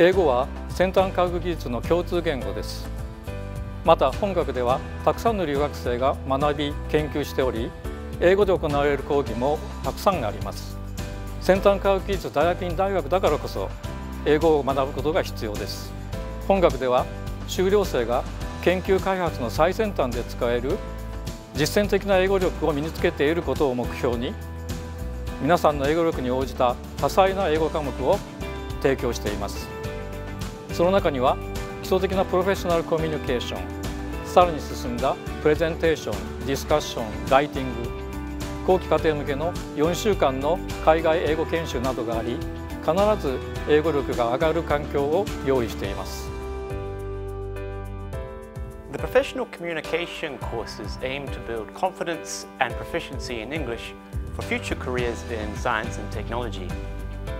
英語は先端科学技術の共通言語です。また本学ではたくさんの留学生が学び研究しており英語で行われる講義もたくさんあります。先端科学技術大学院大学だからこそ英語を学ぶことが必要です。本学では修了生が研究開発の最先端で使える実践的な英語力を身につけていることを目標に皆さんの英語力に応じた多彩な英語科目を提供しています。その中には基礎的なプロフェッショナルコミュニケーションさらに進んだプレゼンテーションディスカッションライティング後期課程向けの4週間の海外英語研修などがあり必ず英語力が上がる環境を用意しています The professional communication courses aim to build confidence and proficiency in English for future careers in science and technology.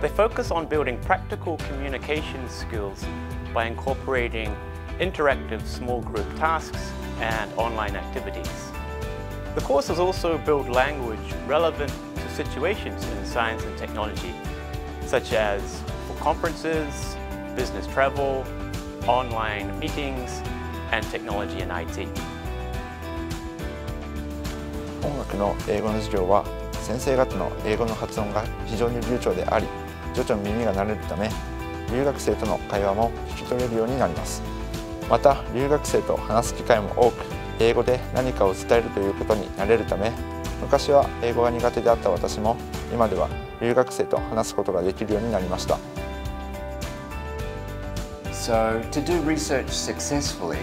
They focus on building practical communication skills by incorporating interactive small group tasks and online activities. The courses also build language relevant to situations in science and technology, such as for conferences, business travel, online meetings, and technology and IT. 音楽の英語の授業は 先生方の英語の発音が非常に流暢であり徐々に耳が慣れるため留学生との会話も聞き取れるようになります。また留学生と話す機会も多く英語で何かを伝えるということになれるため昔は英語が苦手であった私も今では留学生と話すことができるようになりました。So, to do research successfully,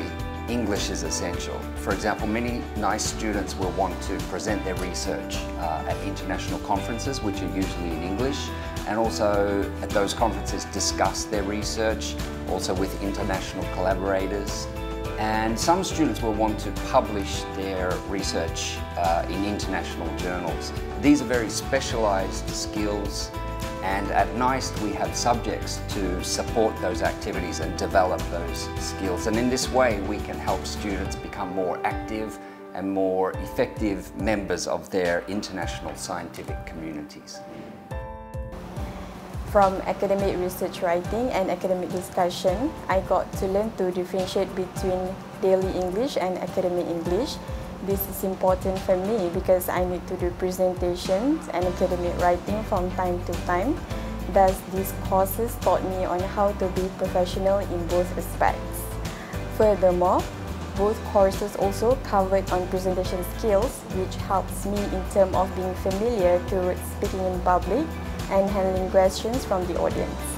English is essential. For example, many NAIST students will want to present their research uh, at international conferences, which are usually in English, and also at those conferences discuss their research, also with international collaborators. And some students will want to publish their research uh, in international journals. These are very specialized skills and at NAIST we have subjects to support those activities and develop those skills. And in this way we can help students become more active and more effective members of their international scientific communities. From academic research writing and academic discussion, I got to learn to differentiate between daily English and academic English this is important for me because I need to do presentations and academic writing from time to time. Thus, these courses taught me on how to be professional in both aspects. Furthermore, both courses also covered on presentation skills, which helps me in terms of being familiar to speaking in public and handling questions from the audience.